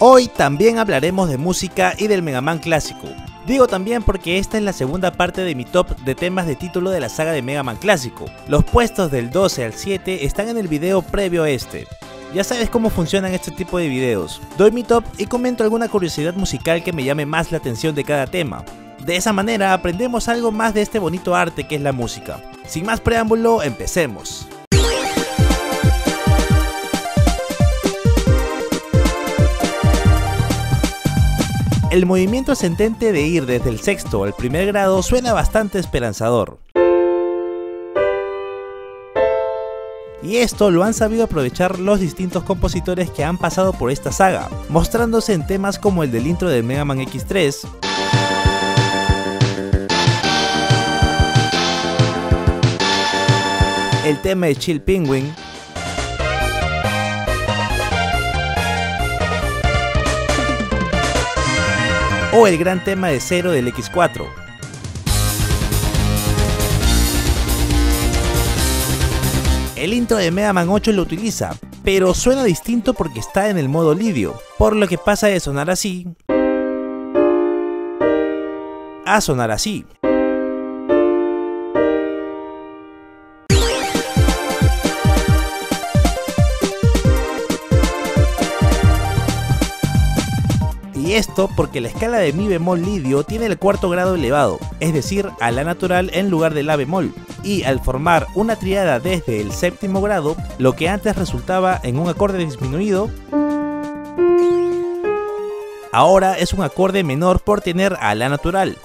Hoy también hablaremos de música y del Mega Man clásico. Digo también porque esta es la segunda parte de mi top de temas de título de la saga de Mega Man clásico. Los puestos del 12 al 7 están en el video previo a este. Ya sabes cómo funcionan este tipo de videos. Doy mi top y comento alguna curiosidad musical que me llame más la atención de cada tema. De esa manera aprendemos algo más de este bonito arte que es la música. Sin más preámbulo, empecemos. El movimiento ascendente de ir desde el sexto al primer grado suena bastante esperanzador. Y esto lo han sabido aprovechar los distintos compositores que han pasado por esta saga, mostrándose en temas como el del intro de Mega Man X3, el tema de Chill Penguin, o el gran tema de Zero del X4. El intro de Mega Man 8 lo utiliza, pero suena distinto porque está en el modo lidio, por lo que pasa de sonar así a sonar así. Porque la escala de mi bemol lidio tiene el cuarto grado elevado, es decir, a la natural en lugar de la bemol. Y al formar una triada desde el séptimo grado, lo que antes resultaba en un acorde disminuido, ahora es un acorde menor por tener a la natural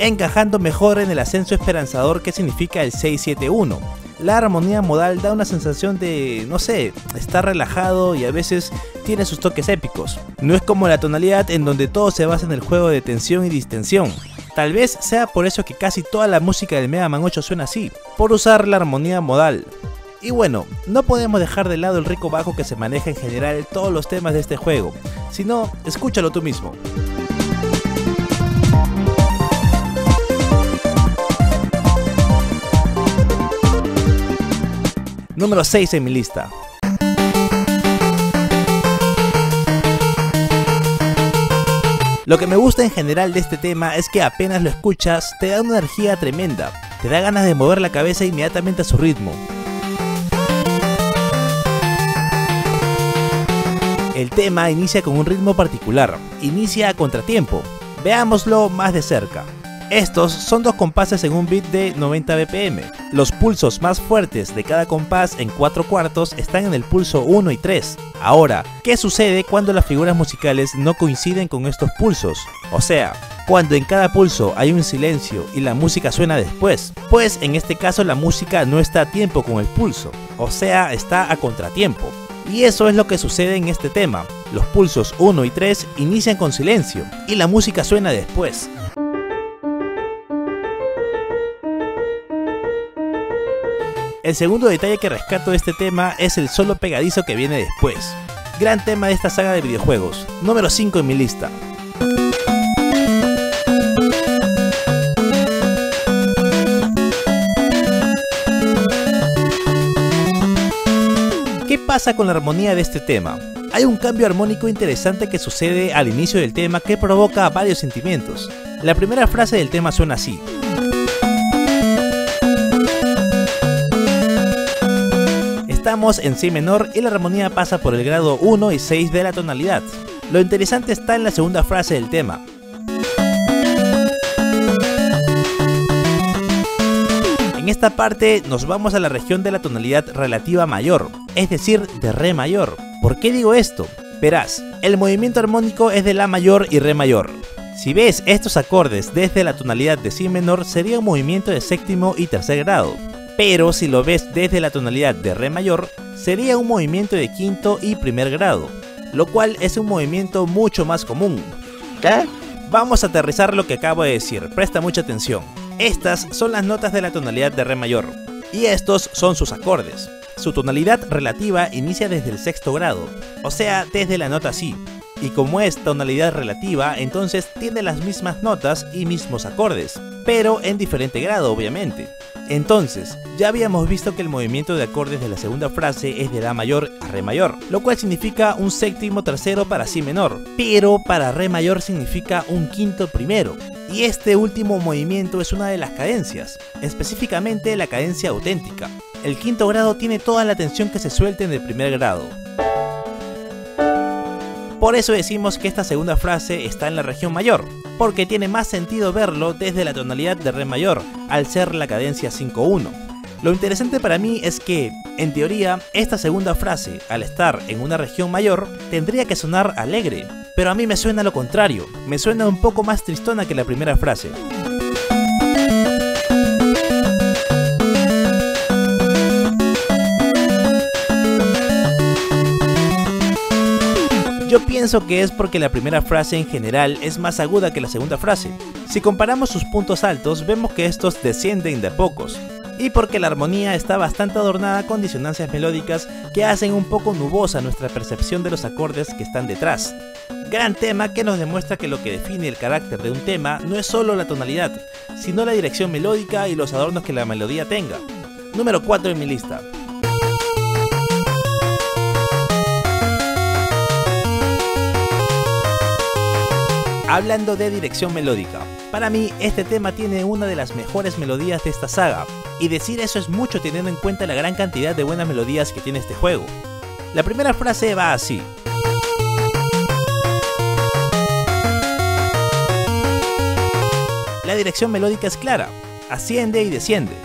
encajando mejor en el ascenso esperanzador que significa el 671. La armonía modal da una sensación de, no sé, estar relajado y a veces tiene sus toques épicos. No es como la tonalidad en donde todo se basa en el juego de tensión y distensión. Tal vez sea por eso que casi toda la música del Mega Man 8 suena así, por usar la armonía modal. Y bueno, no podemos dejar de lado el rico bajo que se maneja en general en todos los temas de este juego, sino escúchalo tú mismo. Número 6 en mi lista. Lo que me gusta en general de este tema es que apenas lo escuchas te da una energía tremenda, te da ganas de mover la cabeza inmediatamente a su ritmo. El tema inicia con un ritmo particular, inicia a contratiempo, veámoslo más de cerca. Estos son dos compases en un beat de 90 BPM. Los pulsos más fuertes de cada compás en 4 cuartos están en el pulso 1 y 3. Ahora, ¿qué sucede cuando las figuras musicales no coinciden con estos pulsos? O sea, cuando en cada pulso hay un silencio y la música suena después, pues en este caso la música no está a tiempo con el pulso, o sea, está a contratiempo. Y eso es lo que sucede en este tema. Los pulsos 1 y 3 inician con silencio y la música suena después. El segundo detalle que rescato de este tema es el solo pegadizo que viene después. Gran tema de esta saga de videojuegos, número 5 en mi lista. ¿Qué pasa con la armonía de este tema? Hay un cambio armónico interesante que sucede al inicio del tema que provoca varios sentimientos. La primera frase del tema suena así. Estamos en Si menor y la armonía pasa por el grado 1 y 6 de la tonalidad. Lo interesante está en la segunda frase del tema. En esta parte nos vamos a la región de la tonalidad relativa mayor, es decir, de Re mayor. ¿Por qué digo esto? Verás, el movimiento armónico es de La mayor y Re mayor. Si ves estos acordes desde la tonalidad de Si menor sería un movimiento de séptimo y tercer grado pero si lo ves desde la tonalidad de Re mayor, sería un movimiento de quinto y primer grado, lo cual es un movimiento mucho más común. ¿Qué? Vamos a aterrizar lo que acabo de decir, presta mucha atención. Estas son las notas de la tonalidad de Re mayor, y estos son sus acordes. Su tonalidad relativa inicia desde el sexto grado, o sea, desde la nota Si. y como es tonalidad relativa, entonces tiene las mismas notas y mismos acordes, pero en diferente grado obviamente. Entonces, ya habíamos visto que el movimiento de acordes de la segunda frase es de La mayor a Re mayor, lo cual significa un séptimo tercero para Si menor, pero para Re mayor significa un quinto primero. Y este último movimiento es una de las cadencias, específicamente la cadencia auténtica. El quinto grado tiene toda la tensión que se suelte en el primer grado. Por eso decimos que esta segunda frase está en la región mayor, porque tiene más sentido verlo desde la tonalidad de Re mayor, al ser la cadencia 5-1. Lo interesante para mí es que, en teoría, esta segunda frase, al estar en una región mayor, tendría que sonar alegre, pero a mí me suena lo contrario, me suena un poco más tristona que la primera frase. Yo pienso que es porque la primera frase en general es más aguda que la segunda frase. Si comparamos sus puntos altos, vemos que estos descienden de pocos, y porque la armonía está bastante adornada con disonancias melódicas que hacen un poco nubosa nuestra percepción de los acordes que están detrás. Gran tema que nos demuestra que lo que define el carácter de un tema no es solo la tonalidad, sino la dirección melódica y los adornos que la melodía tenga. Número 4 en mi lista. Hablando de dirección melódica, para mí este tema tiene una de las mejores melodías de esta saga, y decir eso es mucho teniendo en cuenta la gran cantidad de buenas melodías que tiene este juego. La primera frase va así. La dirección melódica es clara, asciende y desciende,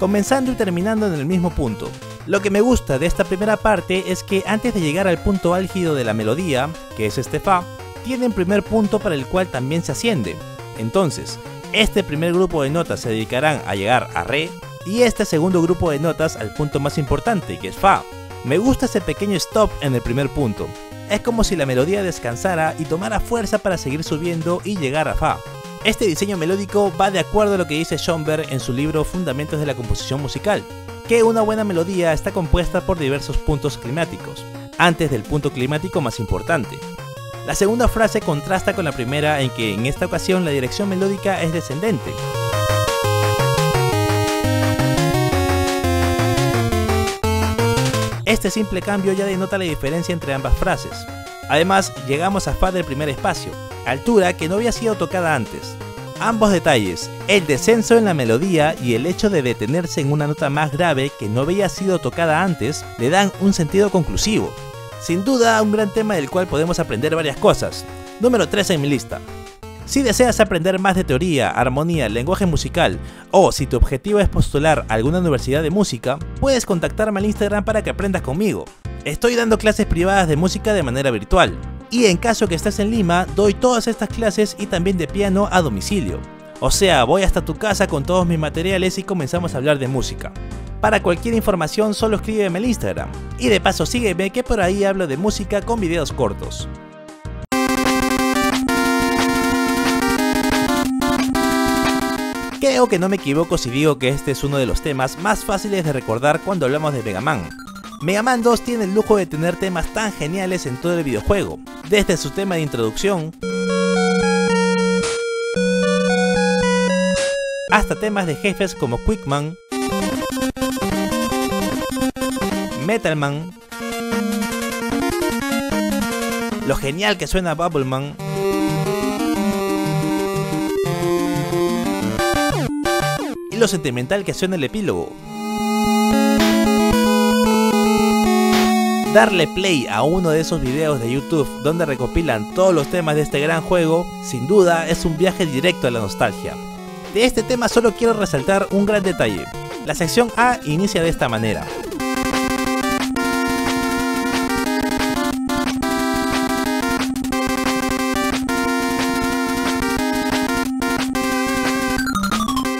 comenzando y terminando en el mismo punto. Lo que me gusta de esta primera parte es que antes de llegar al punto álgido de la melodía, que es este Fa, tienen primer punto para el cual también se asciende. Entonces, este primer grupo de notas se dedicarán a llegar a Re y este segundo grupo de notas al punto más importante, que es Fa. Me gusta ese pequeño stop en el primer punto. Es como si la melodía descansara y tomara fuerza para seguir subiendo y llegar a Fa. Este diseño melódico va de acuerdo a lo que dice Schoenberg en su libro Fundamentos de la composición musical, que una buena melodía está compuesta por diversos puntos climáticos, antes del punto climático más importante, la segunda frase contrasta con la primera en que en esta ocasión la dirección melódica es descendente. Este simple cambio ya denota la diferencia entre ambas frases. Además, llegamos a Fa del primer espacio, altura que no había sido tocada antes. Ambos detalles, el descenso en la melodía y el hecho de detenerse en una nota más grave que no había sido tocada antes, le dan un sentido conclusivo. Sin duda, un gran tema del cual podemos aprender varias cosas. Número 3 en mi lista. Si deseas aprender más de teoría, armonía, lenguaje musical, o si tu objetivo es postular a alguna universidad de música, puedes contactarme al Instagram para que aprendas conmigo. Estoy dando clases privadas de música de manera virtual, y en caso que estés en Lima, doy todas estas clases y también de piano a domicilio. O sea, voy hasta tu casa con todos mis materiales y comenzamos a hablar de música. Para cualquier información solo escríbeme al Instagram. Y de paso sígueme que por ahí hablo de música con videos cortos. Creo que no me equivoco si digo que este es uno de los temas más fáciles de recordar cuando hablamos de Mega Man. Mega Man 2 tiene el lujo de tener temas tan geniales en todo el videojuego, desde su tema de introducción hasta temas de jefes como Quickman, Metalman, lo genial que suena Bubbleman, y lo sentimental que suena el epílogo. Darle play a uno de esos videos de YouTube donde recopilan todos los temas de este gran juego, sin duda es un viaje directo a la nostalgia. De este tema solo quiero resaltar un gran detalle. La sección A inicia de esta manera.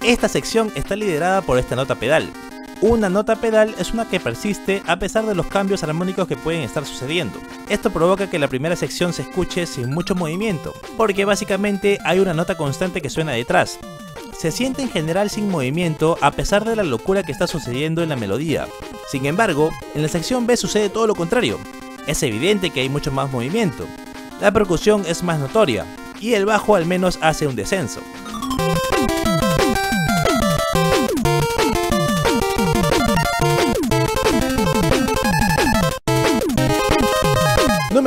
Esta sección está liderada por esta nota pedal. Una nota pedal es una que persiste a pesar de los cambios armónicos que pueden estar sucediendo. Esto provoca que la primera sección se escuche sin mucho movimiento, porque básicamente hay una nota constante que suena detrás. Se siente en general sin movimiento a pesar de la locura que está sucediendo en la melodía. Sin embargo, en la sección B sucede todo lo contrario. Es evidente que hay mucho más movimiento. la percusión es más notoria, y el bajo al menos hace un descenso.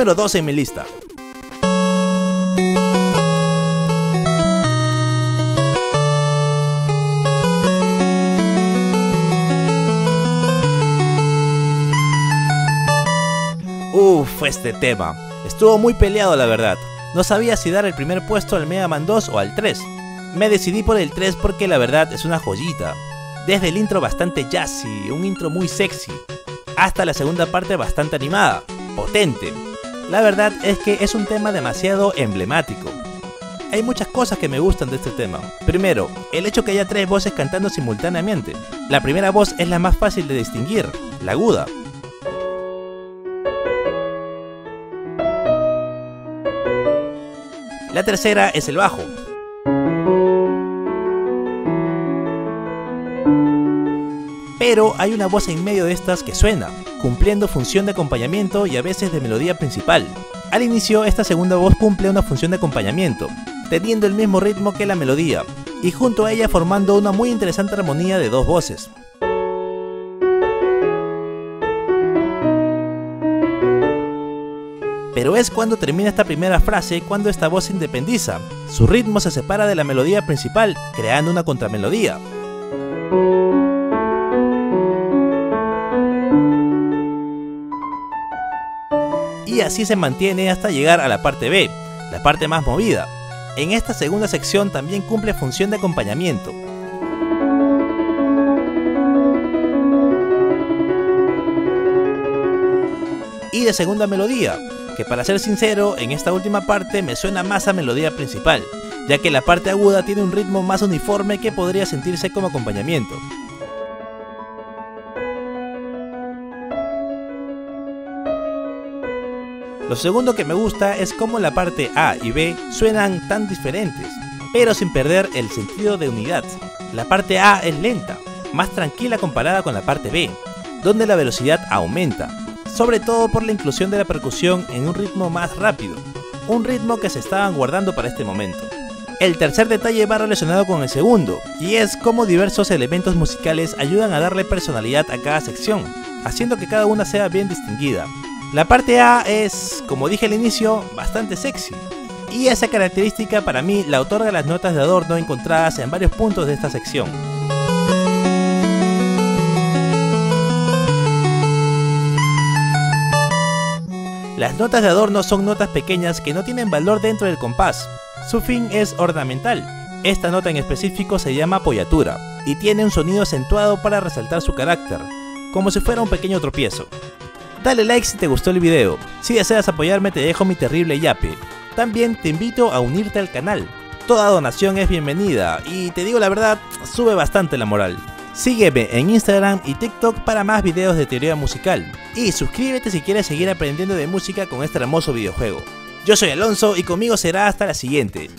Número 12 en mi lista. Uff, este tema. Estuvo muy peleado la verdad. No sabía si dar el primer puesto al Mega Man 2 o al 3. Me decidí por el 3 porque la verdad es una joyita. Desde el intro bastante jazzy, un intro muy sexy, hasta la segunda parte bastante animada, potente. La verdad es que es un tema demasiado emblemático. Hay muchas cosas que me gustan de este tema. Primero, el hecho que haya tres voces cantando simultáneamente. La primera voz es la más fácil de distinguir, la aguda. La tercera es el bajo. Pero hay una voz en medio de estas que suena, cumpliendo función de acompañamiento y a veces de melodía principal. Al inicio, esta segunda voz cumple una función de acompañamiento, teniendo el mismo ritmo que la melodía, y junto a ella formando una muy interesante armonía de dos voces. Pero es cuando termina esta primera frase cuando esta voz se independiza. Su ritmo se separa de la melodía principal, creando una contramelodía. Y así se mantiene hasta llegar a la parte B, la parte más movida. En esta segunda sección también cumple función de acompañamiento, y de segunda melodía, que para ser sincero, en esta última parte me suena más a melodía principal, ya que la parte aguda tiene un ritmo más uniforme que podría sentirse como acompañamiento. Lo segundo que me gusta es cómo la parte A y B suenan tan diferentes, pero sin perder el sentido de unidad. La parte A es lenta, más tranquila comparada con la parte B, donde la velocidad aumenta, sobre todo por la inclusión de la percusión en un ritmo más rápido, un ritmo que se estaban guardando para este momento. El tercer detalle va relacionado con el segundo, y es cómo diversos elementos musicales ayudan a darle personalidad a cada sección, haciendo que cada una sea bien distinguida. La parte A es, como dije al inicio, bastante sexy, y esa característica para mí la otorga las notas de adorno encontradas en varios puntos de esta sección. Las notas de adorno son notas pequeñas que no tienen valor dentro del compás. Su fin es ornamental. Esta nota en específico se llama apoyatura y tiene un sonido acentuado para resaltar su carácter, como si fuera un pequeño tropiezo. Dale like si te gustó el video. Si deseas apoyarme te dejo mi terrible yape. También te invito a unirte al canal. Toda donación es bienvenida y te digo la verdad, sube bastante la moral. Sígueme en Instagram y TikTok para más videos de teoría musical. Y suscríbete si quieres seguir aprendiendo de música con este hermoso videojuego. Yo soy Alonso y conmigo será hasta la siguiente.